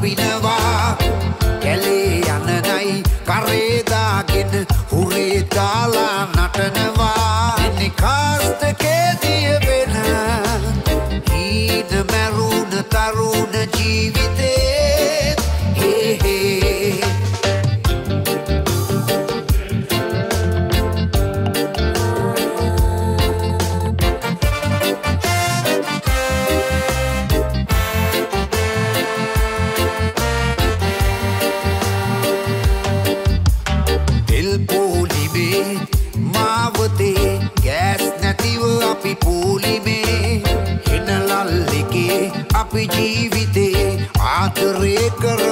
we never आप जीविते कर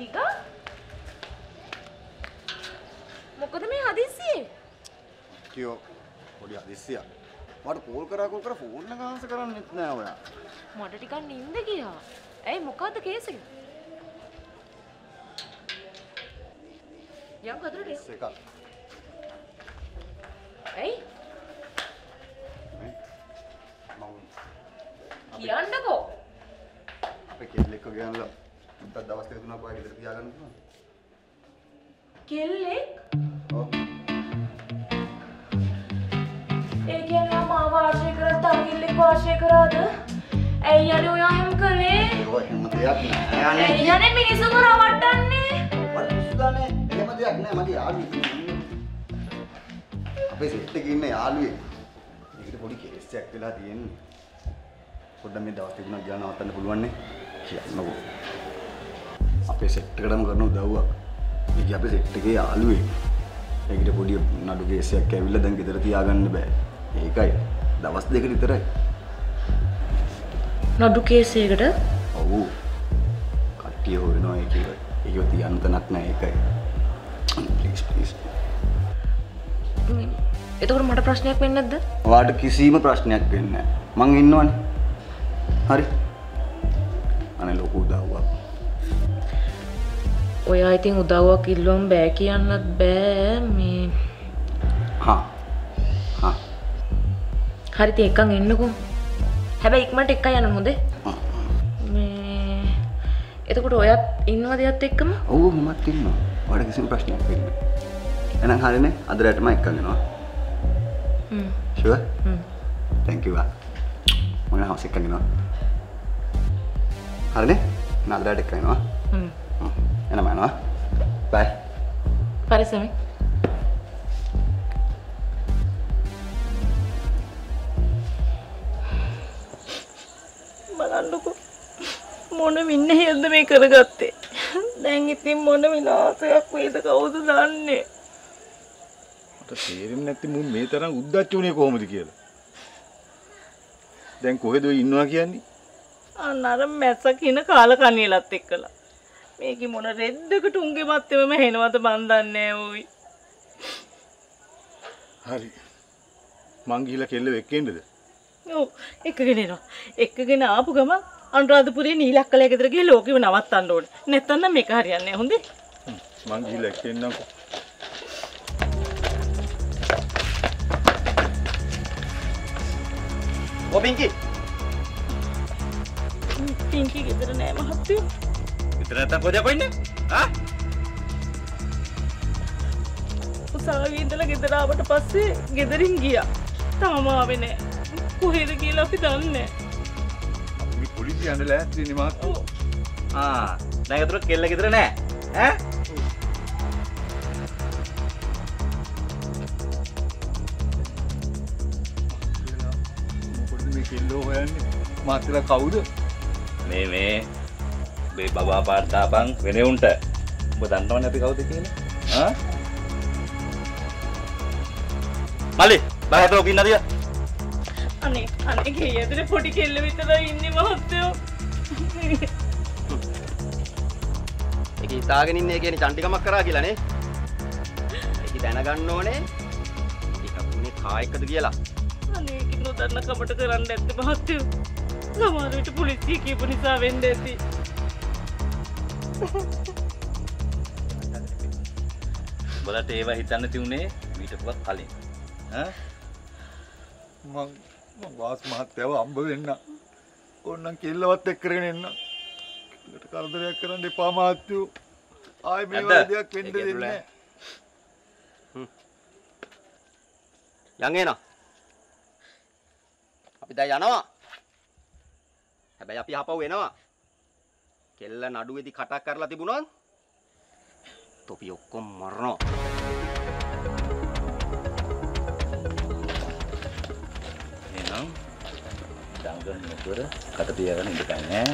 දිගා මොකද මේ හදිස්සියේ? කියෝ පොඩි අදිස්සියක් මට කෝල් කරා කෝල් කර ෆෝන් එක ආන්සර් කරන්නෙත් නෑ ඔයා. මට ටිකක් නිින්ද ගියා. ඇයි මොකද්ද කේස් එක? යම් කතරට එකක්. ඇයි? මම කියන්නකෝ. අපේ කෙල්ල එක්ක ගියනලා උන්ට දවස් දෙක තුනක් වගේ ගෙදර තියාගන්න පුළුවන් කෙල්ලෙක්? ඔව්. ඒ කියන්නේ මාව ආශ්‍රය කරත් තංගිල්ලෙක් ආශ්‍රය කරාද? ඇයි අනේ ඔයා එහෙම කළේ? ඒක එහෙම දෙයක් නෑ අනේ. ඇයි අනේ මිනිස්සුම රවට්ටන්නේ? මට පිස්සුදානේ එහෙම දෙයක් නෑ. මගේ යාළුවෙක් අපේ සෙට් එකේ ඉන්න යාළුවෙක්. ඒකට පොඩි කේස් එකක් වෙලා තියෙන්නේ. පොඩ්ඩක් මේ දවස් දෙක තුනක් ගියා නවත්තන්න පුළුවන් නේ කියන්නකෝ අපේ සෙට් එකටම කරන උදව්වක් ඒක අපේ සෙට් එකේ යාළුවෙක් ඒකට පොඩි නඩු කේස් එකක් ඇවිල්ලා දැන් ගෙදර තියාගන්න බෑ ඒකයි දවස් දෙක විතරයි නඩු කේස් එකකට ඔව් කට්ටිය හොරනවා ඒක ඒක තියන්න තැනක් නෑ ඒකයි ප්ලීස් ප්ලීස් එතකොට මට ප්‍රශ්නයක් වෙන්නේ නැද්ද? ඔයාට කිසිම ප්‍රශ්නයක් වෙන්නේ නැහැ. මං ඉන්නවනේ. හරි. අනේ ලොකු. ඔයා ඉතින් උදව්වක් ඉල්ලුවම බෑ කියන්නත් බෑ මේ හා. හා. හරි ඉතින් එකන් එන්නකෝ. හැබැයි ඉක්මනට එකයි යන්න හොඳේ. ආ. මේ එතකොට ඔයත් ඉන්නවද එයත් එක්කම? ඔව් මමත් ඉන්නවා. ඔයාට කිසිම ප්‍රශ්නයක් වෙන්නේ නැහැ. එහෙනම් හරිනේ. අද රැටම එක්කගෙනවා. thank you. මම හවස් එක්කගෙනවා. හරිනේ? මම අද රැට එක්කගෙනවා. මම යනවා. bye. පරිස්සමෙන්. බලන්නකෝ මොන වින්නහියක්ද මේ කරගත්තේ දැන් ඉතින් මොන විනාශයක් වේද කවුද දන්නේ මට තේරෙන්නේ නැති මුන් මේ තරම් උද්දච්ච උනේ කොහොමද කියලා. දැන් කොහෙද ඉන්නවා කියන්නේ? අන්න අර මැස්ස කියන කාලකණියලත් එක්කලා මේක මොන රෙද්දකට උන්ගේ මත්තෙම හෙනවද බන් දන්නේ ඔයි හරි. මං ගිහිල්ලා කෙල්ල එක්කෙන්නද? ඔව් එකගෙන එනවා. එකගෙන ආපු ගමන් අනුරාධපුරේ නීලක්කලේ ගෙදර ගිහලා ලෝකෙව නවත්තන්න ඕනේ. නැත්තම් නම් මේක හරියන්නේ නැහැ. හොඳේ. මං ගිහිල්ලා එක්කෙන්නම්කෝ. ඔ පිංකි පින්කි ගෙදර නෑ මහත්තයෝ. විතර නැත්තම් කොහෙද කොයින්නේ ආ උසාවියේ ඉඳලා ගෙදර ආවට පස්සේ ගෙදරින් ගියා. තාම ආවේ නෑ. කොහෙද කියලා අපි දන්නේ නෑ. අපි පොලිසිය යන්න ලෑස්තිනේ මහත්තයෝ. ආ දැන් අතට කෙල්ල ගෙදර නෑ ඈ මොකද මේ කෙල්ලෝ හොයන්නේ? මාත්‍ර කවුද? මේ මේ මේ බබා පාර්තාපන් වෙනෙවුන්ට උඹ දන්නවනේ අපි කවුද කියලා ආ මල්ලි බාහිර ලෝක ඉන්නදිය අනේ අනේ ගේ ඇතුලේ පොඩි කෙල්ල විතරයි ඉන්නේ මහත්තයෝ. ඒක හිතාගෙන ඉන්නේ කියන්නේ චන්ටිකමක් කරා කියලානේ. ඒක දැනගන්න ඕනේ. ඒක පුනේ කා එක්කද කියලා. අනේ ඒක නොදන්න කමට කරන්න ඇත්ත මහත්තයෝ. සමහර විට පොලිසිය කියපු නිසා වෙන්න ඇති. උඹලට ඒවා හිතන්න තියුනේ මීටපුවත් කලින් ඈ මං මං වාස් මහත්තයව අම්බ වෙන්න. ඕන්නම් කෙල්ලවත් එක්ක කරගෙන එන්න. කෙල්ලට කරදරයක් කරන්න එපා මහත්තයෝ. ආයි මේ? වගේ දෙයක් වෙන්න දෙන්නේ. නැහැ. යන් එනවා. අපි දැන් යනවා. හැබැයි අපි ආපහු එනවා. කෙල්ල නඩුවේදී කටක් කරලා තිබුණොත් තොපි ඔක්කොම මරනවා. එහෙනම් දඟන් නොකර කට තියාගෙන ඉඳපන් ඈ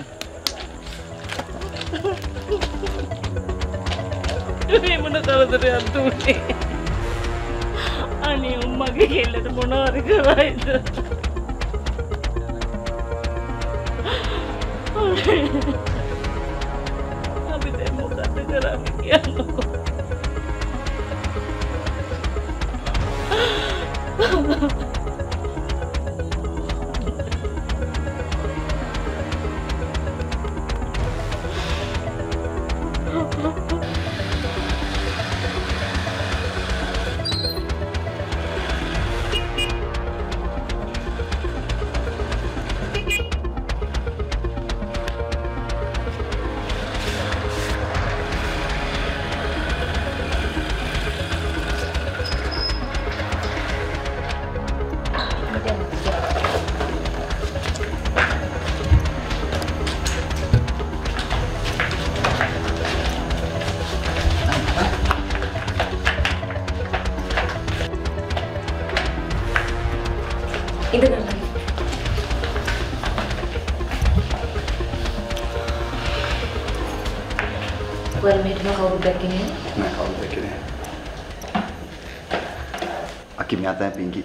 මේ මොන කරදරයක් දුන්නේ. අනේ උම්මගේ කෙල්ලට මොනවද කරයිද? දැන් මොකද කරන්නේ කියන්නකෝ. ඔයාලා මේට නෝ කවුරුත් දැක්කේ නෑ? නෑ කවුද දැක්කේ අකි මෙයා තමයි පිංකි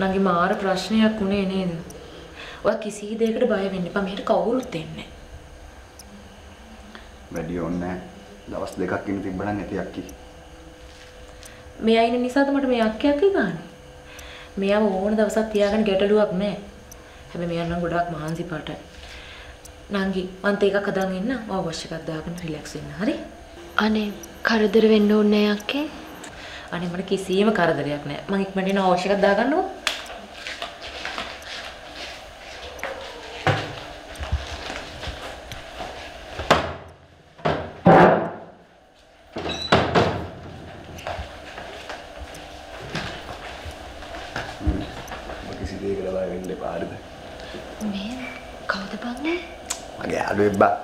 නංගි මාර ප්‍රශ්නයක් උනේ නේද? ඔයා කිසි දෙයකට බය වෙන්න එපා. මෙහෙට කවුරුත් එන්නේ වැඩි ඕනේ නෑ දවස් දෙකක් ඉන්න තිබ්බනම් ඇති අක්කි මෙයා ඉන්න නිසාද මට මේ අක්කයක් ගන්න. මෙයාව ඕන දවසක් තියාගෙන ගැටලුවක් නෑ. හැබැයි මෙයා නම් ගොඩාක් මහන්සි පාටයි. නංගි මන්ත එකක් හදාගෙන ඉන්න. ඔය වොෂ් එකක් දාගෙන රිලැක්ස් වෙන්න. හරි? අනේ කරදර වෙන්න ඕනේ නෑ අක්කේ. අනේ මට කිසිම කරදරයක් නෑ. මං ඉක්මනට එන වොෂ් එකක් දාගන්නකෝ. ඔබ කිසි දෙයකට බය වෙන්න එපා හරිද මේ කවුද බං? මගේ යාළුවෙක් බා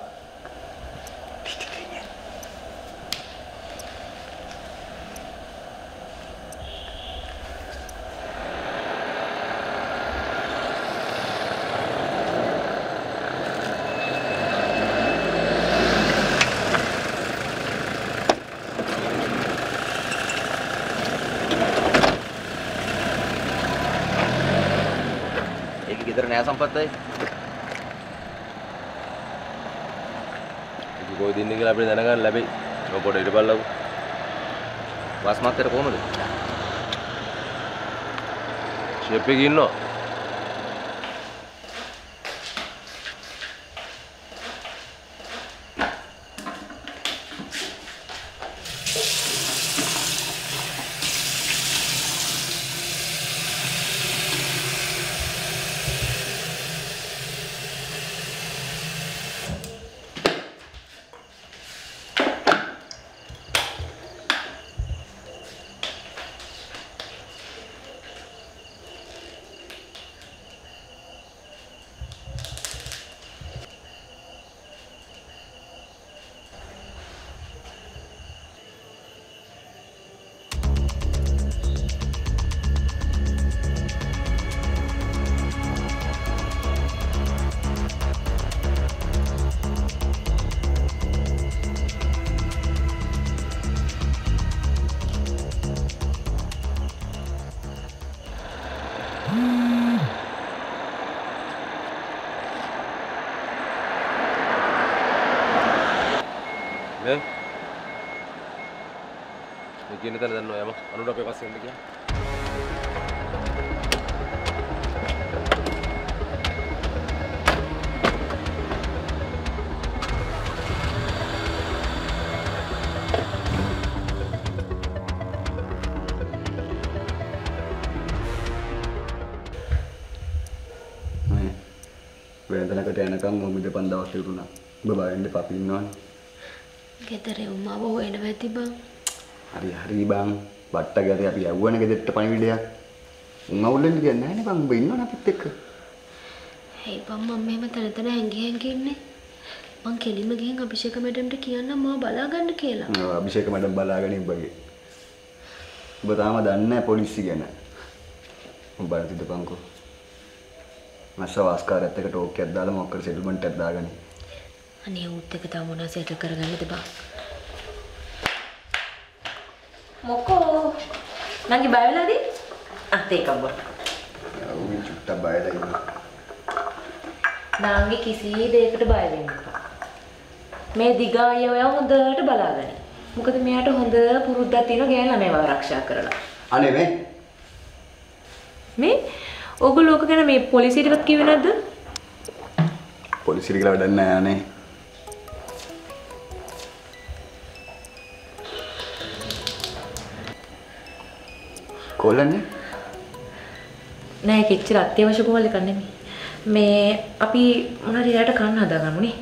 ඒක ගෙදර නෑ සම්පත්තයි. ගෝදින්න කියලා අපිට දැනගන්න ලැබෙයි. ඔය පොඩ ඉඩ බලලා. වස්මත්තර කොහමද? ෂෙප් එකේ ඉන්නවා. මේ කියන තැන දන්නවා යම අනුර අපේ පස්සේ එන්න කියලා. මේ වෙනතනකට යනකම් ඔහොම ඉඳපන් දවස් ඉරුණා. ඔබ බයෙන් දෙපා අපි ඉන්නවනේ. ගෙදර උමාව හොයනවා ඇති බං. හරි හරි බං. බට්ට ගැතේ අපි යවුවනේ ගෙදරට පණිවිඩයක්. උන් අවුල්ලෙන් කියන්නේ නැහැ නේ බං. ඔබ ඉන්නවනේ අපිත් එක්ක. හේ බං මම මෙහෙම තන තන හැංගි හැංගි ඉන්නේ. මං කෙලිම ගිහින් අභිෂේක මැඩම්ට කියන්න මාව බලා ගන්න කියලා. ඔව්, අභිෂේක මඩම් බලාගෙන ඉබ්බගේ. ඔබ තාම දන්නේ නැහැ පොලිසිය ගැන. ඔබ බලන්න තිදපන්කෝ. මස්ස වාස්කාරයත් එක්ක ටෝක් එකක් දාලා මොකක්ද සෙටල්මන්ට් එකක් දාගනි. අනේ උත් එක තව මොනවා සෙටල් කරගන්නද බං. මොකෝ නංගි බය වෙලාද? අත් ඒකක් බොන්න. ඔව් චුට්ටක් බයලා ඉන්නවා. නංගි කිසි දෙයකට බය වෙන්න එපා. මේ දිගාය ඔයා හොඳට බලාගනි. මොකද මෙයාට හොඳ පුරුද්දක් තියෙනවා ගෑන ළමයිව ආරක්ෂා කරලා. අනේ මේ මේ ඕගොල්ලෝ ඕක ගැන මේ පොලිසියටවත් කිව්වේ නැද්ද? පොලිසියට කියලා වැඩක් නැහැ අනේ. කොල්ලන්නේ නෑ ඒක එච්චර අත්‍යවශ්‍ය කොහොල්ල එකක් නෙමෙයි. මේ අපි මොනාරි රැට කන්න හදාගමු නේ.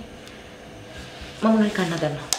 මම මොනාරි කන්න හදන්නවා.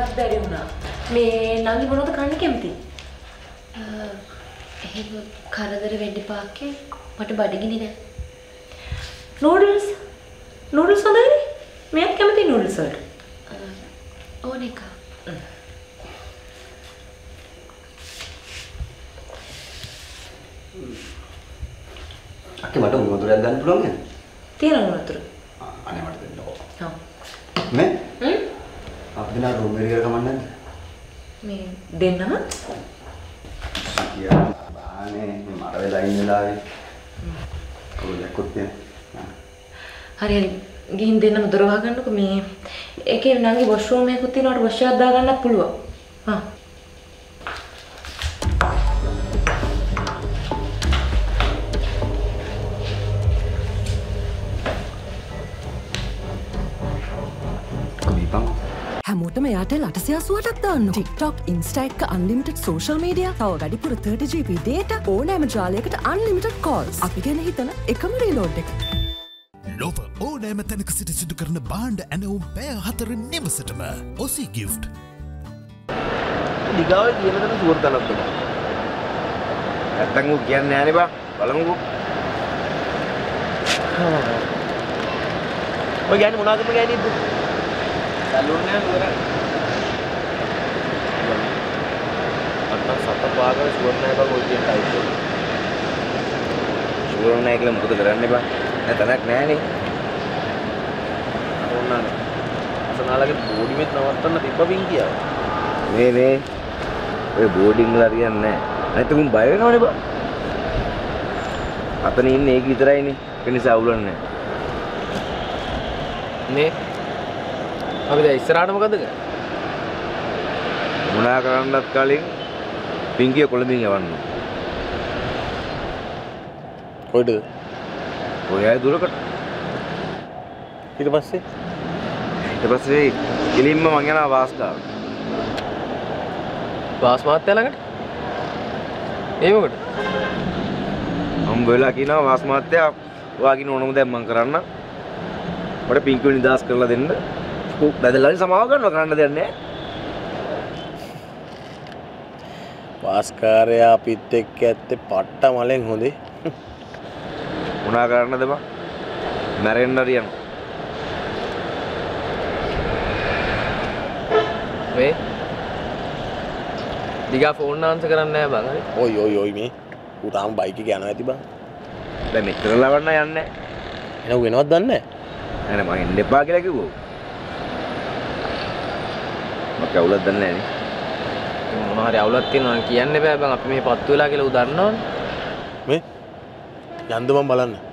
මට අහන්නවත් බැරි වුණා. මේ නංගි මොනවද කන්න කැමති? එහෙම කරදර වෙන්න පාක්කේ මට බඩගිනි නෑ. නූඩල්ස්. නූඩල්ස් හොඳයිනේ. මෙයාත් කැමති නූඩල්ස් වලට. ඕන එක. අක්කේ මට උණු වතුරක් ගන්න පුළුවන් නේද? තියෙනවා නතුර. අනේ මට දෙන්නකෝ. ඔව්. මේ හ්ම්? අපි දෙනා රූම් එකට ගිහලා කමක් නැද්ද? මේ දෙන්නම කියා බානේ මර වෙලා ඉන්න වෙලාවේ. කොල්ලෙකුත් නේ. හරි හරි ගිහින් දෙන්නම දොර වහගන්නකො මේ ඒකේ නංගි වොෂ්රූම් එකකුත් තියෙනවට වොෂ් එකක් දාගන්නත් පුළුවන්. හා. හැමෝටම යාටෙල් අටසියාසුවටත් දාන්න ටික්ටොක් ඉන්ස්ටයිට් අන්ලිමිට සෝශල් මීඩිය තව වැඩිපුර 30ජීප ඩේට ඕනෑම ජාලයකට අන්ලිමිට කෝල්ස් අපි ගැන හිතන එකම රීලෝඩ් එක ලොව ඕනෑම තැනක සිට සිදු කරන බාණ්ඩ ඇනවුම් පෑ හතර නිවසටම ඔසි ගිෆ්ට්. දිගාව කියන තැන සුවර් තනක් දෙනවා. නැත්තම් ඌ කියන්නේ නෑනේ බා. බලමුකෝ. ඔය ගෑණි මොනවද මේ ගෑණිද්ද? සැලුන් නෑ නුවර. අන්න සත පාගල ෂුවර් නෑ බං ඔය කියන ටයිප් එක. ෂුවර් නෑ කියලා මොකද කරන්නේ බං? නෑ තනක් නෑනේ. ඕනනේ. අසනාලගේ බෝඩිමෙත් නවත්තන්න තිබ්බ බින් කියා. මේ මේ ඔය බෝඩින් වල හරියන්නේ නෑ. නැත්නම් උන් බය වෙනවනේ බං. අතන ඉන්නේ ඒක විතරයිනේ. ඒ නිසා අවුලන්නේ නෑ. නේ අපි දැන් ඉස්සරහට මොකද කරන්නේ? මොනා කරන්නත් කලින් පිංගිය කොළඹින් යවන්න. කොයිද? ඔය අය දුරකට. ඊට පස්සේ ඊට පස්සේ කෙලින්ම මං යනවා වාස්කාව. වාස් මහත්තයා ළඟට? ඒ මොකද? හම්බ වෙලා කියනවා වාස් මහත්තයා ඔයාගෙන ඕනම දැන් මං කරන්න. මට පිංගිය නිදාස් කරලා දෙන්න. ඌ බැදලානේ සමාව ගන්නවා කරන්න දෙයක් නැහැ. පාස්කාරයා අපිත් එක්ක ඇත්තේ පට්ට මලෙන් හොඳේ මොනා කරන්නද බං? මැරෙන්න හරියන. මේ දිගා ෆෝන් ආන්සර් කරන්නේ නැහැ බං හරි. ඔයි ඔයි ඔයි මේ ඌ තාම බයික් එක යනවා ඇති බං දැන් මෙච්චර ලවන්න යන්නේ නැහැ. එන ඌ වෙනවද දන්නේ නැහැ මම එන්න එපා කියලා කිව්වා. මම කවුලක් දන්නේ නැහැ නේ. මොනවා හරි අවුලක් තියෙනවා නම් කියන්න බෑ බං අපි මේ පත්තු වෙලා කියලා ඌ දන්නවනේ. මේ යන්ද මම බලන්න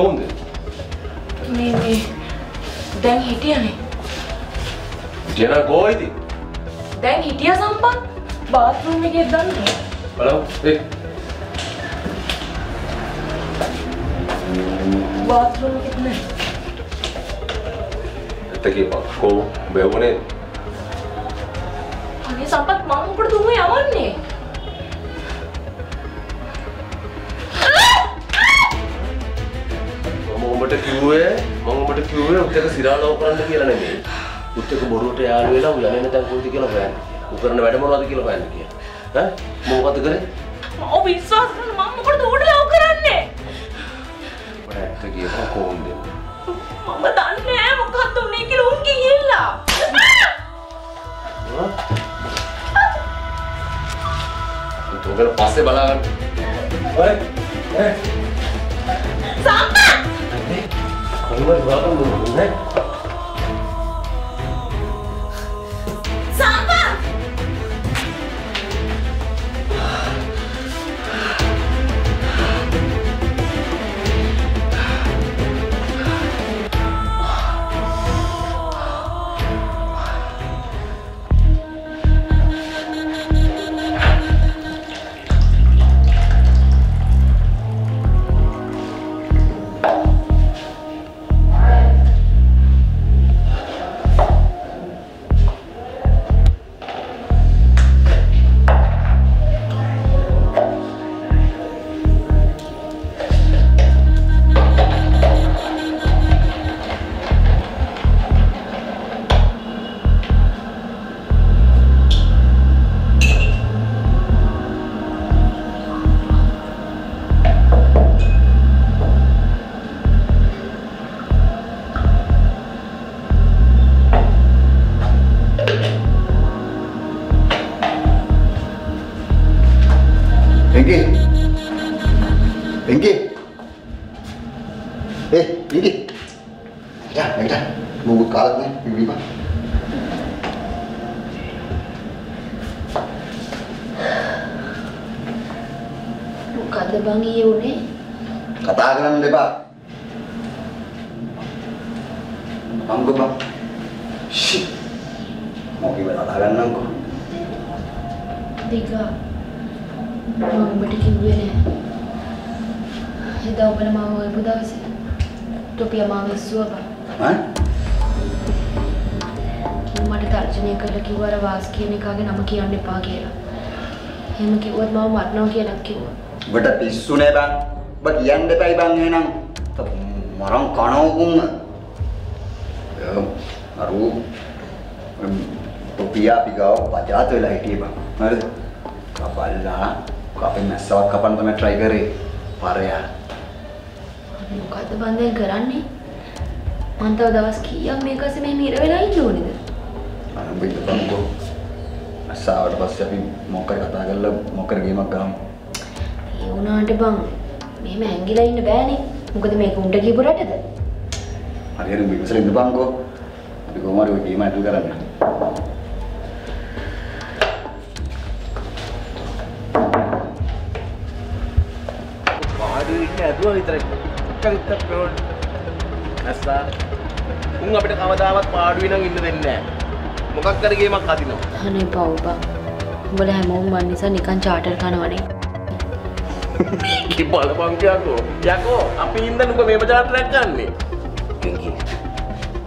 කොහොමද? මේ මේ දැන් හිටියනේ. ජන කොයිද? දැන් හිටිය සම්පත් බාත්රූම් එකේ දන්නේ. බලමු. ඒ බාත්රූම් එකේ නෑ. ඇත්ත කියපන්. කො බෙවුනේ. උත්තක බොරුවට යාළු වෙලා උ යන්නේ නැතන් කොයිද කියලා හොයන්න. උ කරන වැඩ මොනවද කියලා හොයන්න කියලා. ඈ මොකද කරේ? ඔව් විශ්වාස කරන මම මොකටද උඩ ලව් කරන්නේ? මට ඇත්ත කියපන් කොහොමද? මම දන්නේ නෑ මොකක්ද උනේ කියලා උන් ගිහිල්ලා. උතෝකල පස්සේ බලාගන්න. ඔය ඈ සම්පත් කොහොමද බලන්න නේ? තර්ජනය කරලා කිව්වා අර වාස් කියන එකාගේ නම කියන්න එපා කියලා. එහෙම කිව්වොත් මම මරනවා කියලා කිව්වා. ඔබට පිස්සු නෑ බං. ඔබ කියන්න එපයි බං එහෙනම්. මරන් කනවකුන්. අරු ටොපියා අපි ගාව පජාත වෙලා හිටියේ බං. හරිද? කපල්ලා අපේ මැස්සවත් කපන්න තමයි try කරේ. පරයා. මොකද්ද බං දැන් කරන්නේ? මං තව දවස් කීයක් මේක අස්සේ මෙහෙම ඉර වෙලා ඉන්න ඕනේද? අනම්බ ඉඳපන්කෝ. මැස්සාවට පස්සේ අපි මොකක් හරි කතා කරලා මොකක් හරි ගේමක් ගමු. ඒ වුණාට බං මෙහෙම ඇංගිලා ඉන්න බෑනේ. මොකද මේක උන්ට කියපු රටද? හරියට මිනිස්සු ඉඳපන්කෝ. අපි කොහොම හරි ඔය ගේම ඇතුල් කරන්න. ඇදුව විතරයි කරිත්තක් පෙරෝන් ඇස්සා උන් අපිට කවදාවත් පාඩුවේ නම් ඉන්න දෙන්නේ නැහැ මොකක් කර ගේමක් අදිනවා අනේ පව් බං. උඹලා හැමෝම මන් නිසා නිකන් චාටර් කනවනේ. කි බලපන් යකෝ යකෝ අපි ඉන්න නුඹ මේම චාටරයක් ගන්නෙ. කිංකි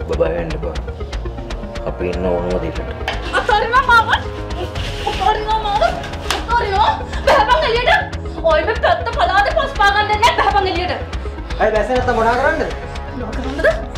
ඔබ බය වෙන්න එපා. අපි ඉන්න ඕනම දෙයකට. අතරිනවා මාව අතරිනවා මාව අතරිනවා බහපන් එළියට. ඔය මේ පැත්ත පලාදේ පස් පාගන්න නැහැ. බහපන් එළියට. අය බැස නැත්නම් මොනා කරන්නද? මොනවා කරන්නද